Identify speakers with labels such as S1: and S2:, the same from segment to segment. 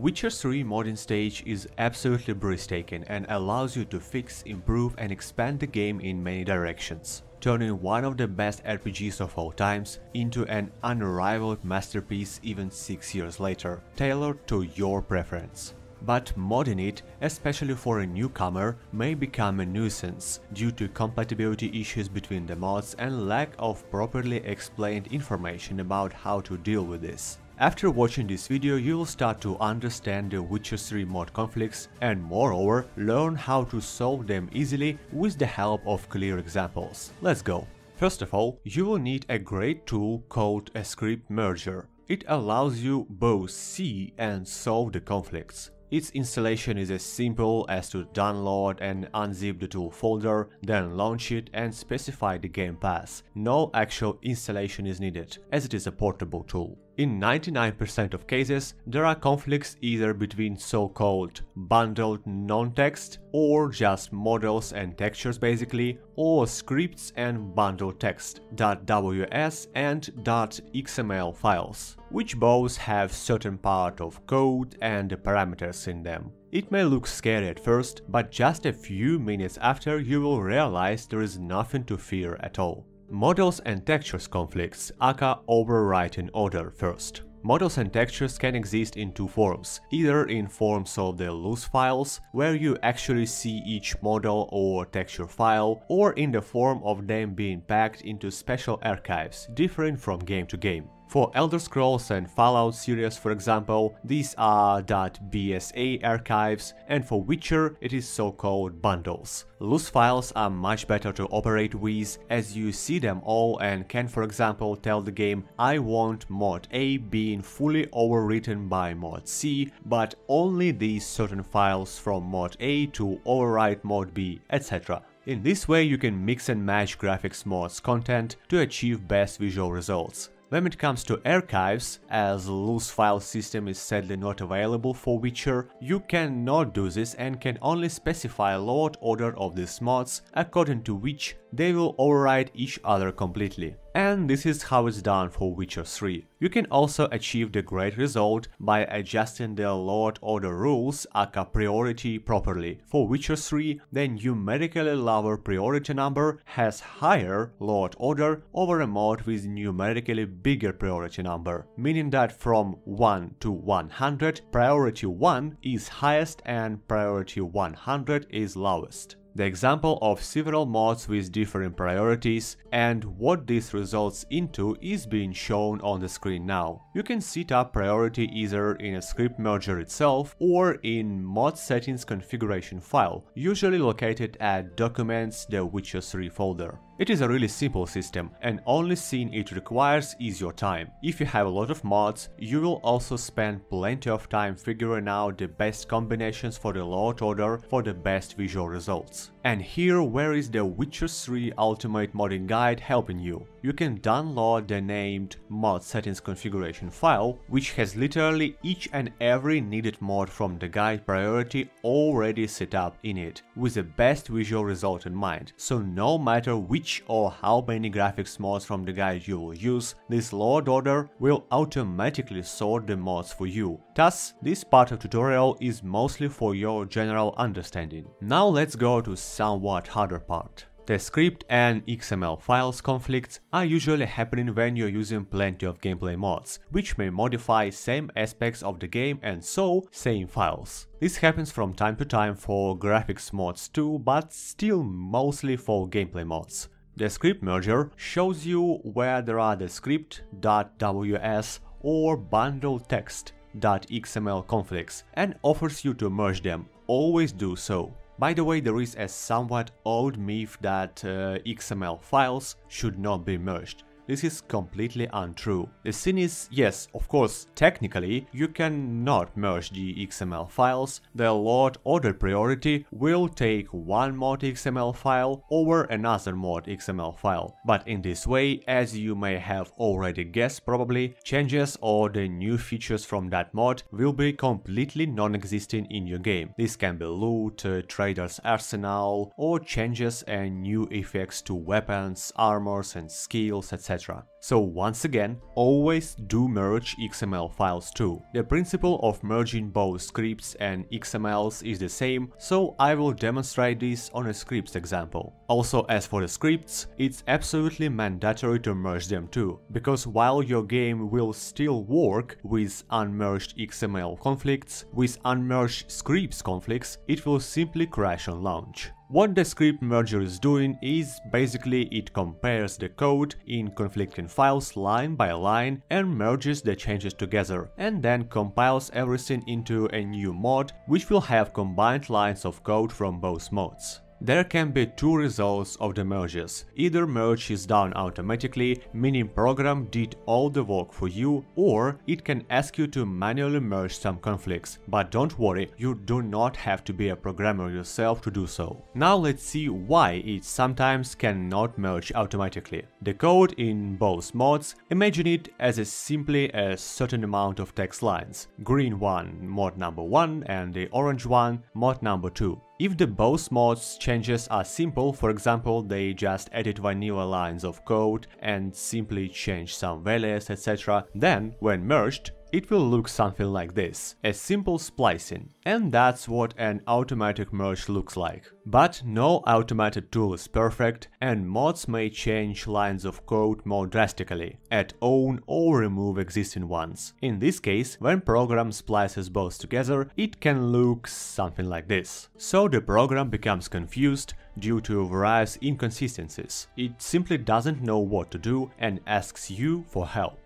S1: Witcher 3 modding stage is absolutely breathtaking and allows you to fix, improve and expand the game in many directions, turning one of the best RPGs of all times into an unrivaled masterpiece even 6 years later, tailored to your preference but modding it, especially for a newcomer, may become a nuisance due to compatibility issues between the mods and lack of properly explained information about how to deal with this. After watching this video you will start to understand the Witcher 3 mod conflicts and moreover learn how to solve them easily with the help of clear examples. Let's go! First of all, you will need a great tool called a script merger. It allows you both see and solve the conflicts. Its installation is as simple as to download and unzip the tool folder, then launch it and specify the game path. No actual installation is needed, as it is a portable tool. In 99% of cases, there are conflicts either between so-called bundled non-text or just models and textures basically, or scripts and bundled text .ws and .xml files, which both have certain part of code and parameters in them. It may look scary at first, but just a few minutes after you will realize there is nothing to fear at all. Models and textures conflicts aka overwriting order first. Models and textures can exist in two forms, either in forms of the loose files, where you actually see each model or texture file, or in the form of them being packed into special archives, differing from game to game. For Elder Scrolls and Fallout series for example, these are .bsa archives and for Witcher it is so-called bundles. Loose files are much better to operate with as you see them all and can for example tell the game I want mod A being fully overwritten by mod C but only these certain files from mod A to overwrite mod B etc. In this way you can mix and match graphics mods content to achieve best visual results. When it comes to archives, as loose file system is sadly not available for Witcher, you cannot do this and can only specify load order of these mods according to which they will override each other completely. And this is how it's done for Witcher 3. You can also achieve the great result by adjusting the load order rules aka priority properly. For Witcher 3, the numerically lower priority number has higher load order over a mod with numerically bigger priority number, meaning that from 1 to 100, priority 1 is highest and priority 100 is lowest the example of several mods with different priorities and what this results into is being shown on the screen now. You can set up priority either in a script merger itself or in mod settings configuration file, usually located at documents the Witcher 3 folder. It is a really simple system and only thing it requires is your time. If you have a lot of mods, you will also spend plenty of time figuring out the best combinations for the load order for the best visual results. And here where is the Witcher 3 Ultimate Modding Guide helping you. You can download the named mod settings configuration file, which has literally each and every needed mod from the guide priority already set up in it, with the best visual result in mind. So no matter which or how many graphics mods from the guide you will use, this load order will automatically sort the mods for you. Thus, this part of tutorial is mostly for your general understanding. Now let's go to somewhat harder part. The script and XML files conflicts are usually happening when you're using plenty of gameplay mods, which may modify same aspects of the game and so same files. This happens from time to time for graphics mods too, but still mostly for gameplay mods. The script merger shows you where there are the script.ws or bundle text.xml conflicts and offers you to merge them. Always do so. By the way, there is a somewhat old myth that uh, XML files should not be merged. This is completely untrue. The thing is, yes, of course, technically, you cannot merge the XML files. The load order priority will take one mod XML file over another mod XML file. But in this way, as you may have already guessed probably, changes or the new features from that mod will be completely non-existent in your game. This can be loot, uh, trader's arsenal, or changes and new effects to weapons, armors and skills, etc So once again, always do merge XML files too. The principle of merging both scripts and XMLs is the same, so I will demonstrate this on a scripts example. Also as for the scripts, it's absolutely mandatory to merge them too, because while your game will still work with unmerged XML conflicts, with unmerged scripts conflicts, it will simply crash on launch. What the script merger is doing is basically it compares the code in conflicting files line by line and merges the changes together, and then compiles everything into a new mod which will have combined lines of code from both mods. There can be two results of the merges. Either merge is done automatically, meaning program did all the work for you, or it can ask you to manually merge some conflicts. But don't worry, you do not have to be a programmer yourself to do so. Now let's see why it sometimes cannot merge automatically. The code in both mods, imagine it as a simply a certain amount of text lines. Green one mod number 1 and the orange one mod number 2. If the both mods changes are simple, for example they just edit vanilla lines of code and simply change some values etc, then when merged it will look something like this, a simple splicing. And that's what an automatic merge looks like. But no automated tool is perfect, and mods may change lines of code more drastically, add own or remove existing ones. In this case, when program splices both together, it can look something like this. So the program becomes confused due to various inconsistencies. It simply doesn't know what to do and asks you for help.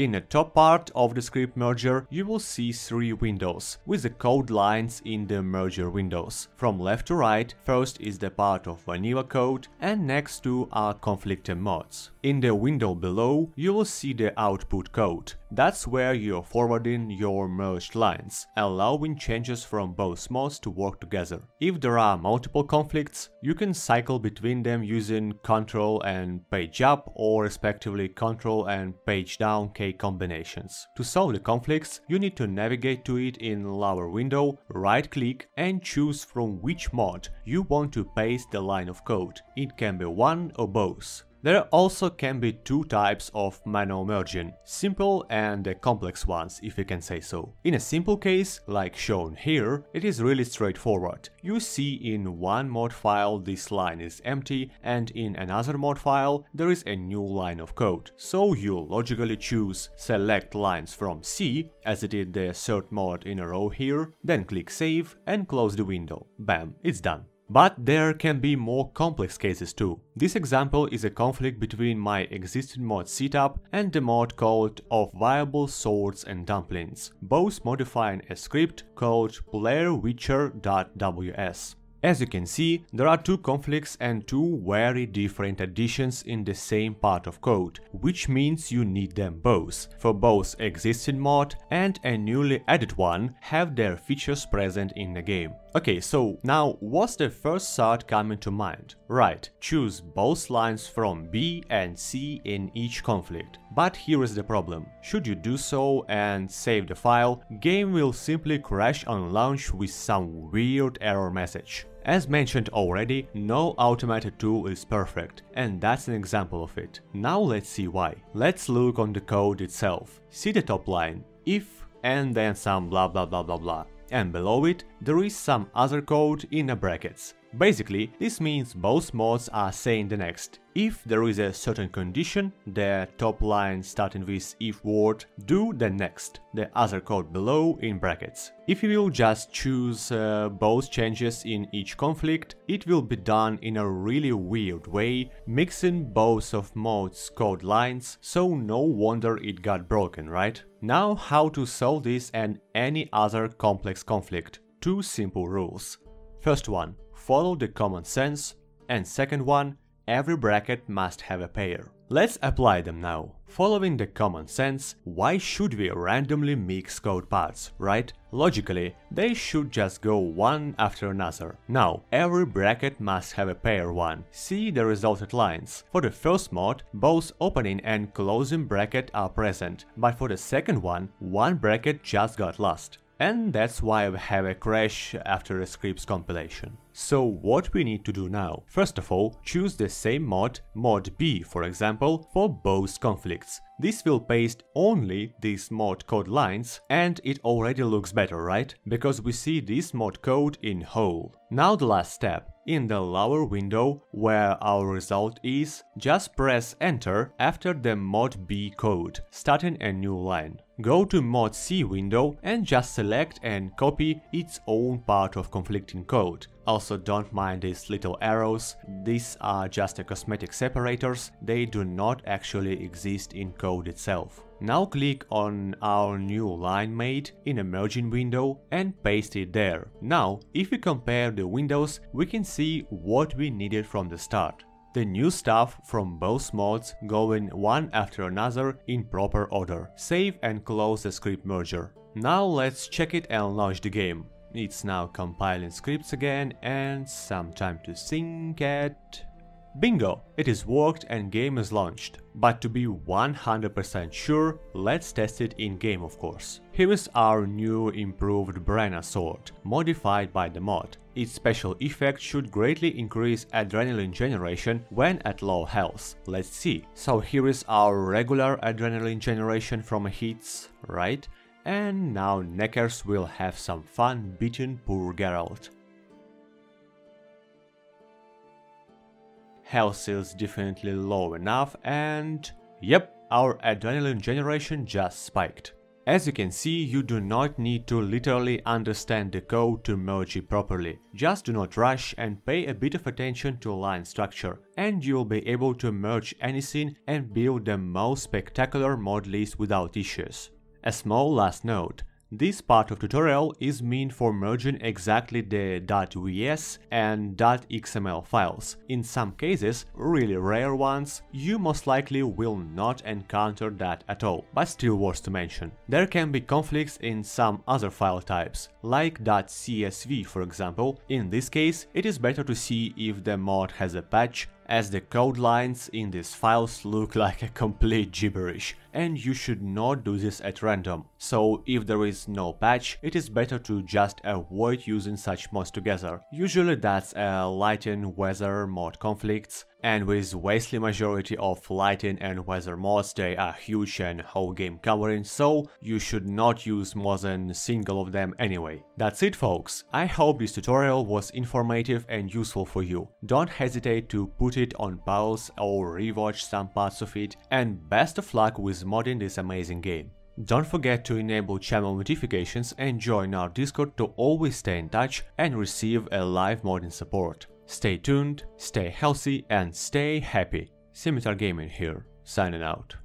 S1: In the top part of the script merger, you will see three windows, with the code lines in the merger windows. From left to right, first is the part of vanilla code, and next two are conflicting mods. In the window below, you will see the output code. That's where you're forwarding your merged lines, allowing changes from both mods to work together. If there are multiple conflicts, you can cycle between them using Ctrl and page up or respectively Ctrl and page down key combinations. To solve the conflicts, you need to navigate to it in lower window, right click and choose from which mod you want to paste the line of code. It can be one or both. There also can be two types of manual merging, simple and complex ones, if you can say so. In a simple case, like shown here, it is really straightforward. You see in one mod file this line is empty and in another mod file there is a new line of code. So you logically choose select lines from C, as it did the third mod in a row here, then click save and close the window. Bam, it's done. But there can be more complex cases too. This example is a conflict between my existing mod setup and the mod called of viable swords and dumplings, both modifying a script called playerwitcher.ws. As you can see, there are two conflicts and two very different additions in the same part of code, which means you need them both, for both existing mod and a newly added one have their features present in the game. Okay, so now what's the first thought coming to mind? Right, choose both lines from B and C in each conflict. But here is the problem. Should you do so and save the file, game will simply crash on launch with some weird error message. As mentioned already, no automated tool is perfect, and that's an example of it. Now let's see why. Let's look on the code itself. See the top line, if and then some blah blah blah blah blah. And below it, there is some other code in the brackets. Basically, this means both mods are saying the next. If there is a certain condition, the top line starting with if word, do the next, the other code below in brackets. If you will just choose uh, both changes in each conflict, it will be done in a really weird way, mixing both of modes code lines, so no wonder it got broken, right? Now how to solve this and any other complex conflict. Two simple rules. First one, follow the common sense, and second one, every bracket must have a pair. Let's apply them now. Following the common sense, why should we randomly mix code parts, right? Logically, they should just go one after another. Now, every bracket must have a pair one. See the resulted lines. For the first mod, both opening and closing bracket are present, but for the second one, one bracket just got lost. And that's why we have a crash after the script's compilation. So what we need to do now? First of all, choose the same mod, mod B for example, for both conflicts. This will paste only these mod code lines and it already looks better, right? Because we see this mod code in whole. Now the last step. In the lower window where our result is, just press enter after the mod B code, starting a new line. Go to mod C window and just select and copy its own part of conflicting code. Also don't mind these little arrows, these are just a cosmetic separators, they do not actually exist in code itself. Now click on our new line made in a merging window and paste it there. Now, if we compare the windows, we can see what we needed from the start. The new stuff from both mods going one after another in proper order. Save and close the script merger. Now let's check it and launch the game. It's now compiling scripts again and some time to sync it. Bingo! It is worked and game is launched. But to be 100% sure, let's test it in-game of course. Here is our new improved Brenna sword, modified by the mod. Its special effect should greatly increase adrenaline generation when at low health. Let's see. So here is our regular adrenaline generation from hits, right? And now Nekkers will have some fun beating poor Geralt. health is definitely low enough and yep, our adrenaline generation just spiked. As you can see, you do not need to literally understand the code to merge it properly. Just do not rush and pay a bit of attention to line structure, and you'll be able to merge anything and build the most spectacular mod list without issues. A small last note, this part of tutorial is meant for merging exactly the .ws and .xml files. In some cases, really rare ones, you most likely will not encounter that at all, but still worth to mention. There can be conflicts in some other file types, like .csv for example. In this case, it is better to see if the mod has a patch as the code lines in these files look like a complete gibberish, and you should not do this at random. So if there is no patch, it is better to just avoid using such mods together. Usually that's a lighten weather mod conflicts, and with vastly majority of lighting and weather mods they are huge and whole game covering, so you should not use more than single of them anyway. That's it folks, I hope this tutorial was informative and useful for you. Don't hesitate to put it on pause or rewatch some parts of it, and best of luck with modding this amazing game. Don't forget to enable channel notifications and join our Discord to always stay in touch and receive a live modding support. Stay tuned, stay healthy and stay happy. Sinitar Gaming here, signing out.